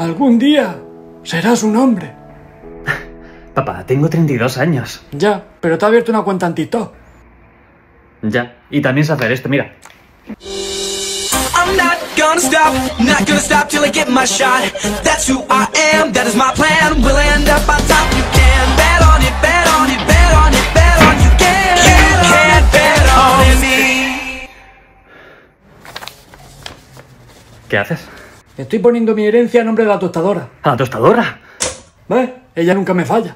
Algún día serás un hombre. Papá, tengo 32 años. Ya, pero te ha abierto una cuenta en TikTok. Ya. Y también sé hacer esto, mira. I'm not gonna stop, not gonna stop till I get my shot. That's who I am, that is my plan. We'll end up on top. You can bet on it, bet on it, bet on it, bet on you can. You can bet on me. ¿Qué haces? Estoy poniendo mi herencia a nombre de la tostadora. ¿A la tostadora? ¿Ves? Ella nunca me falla.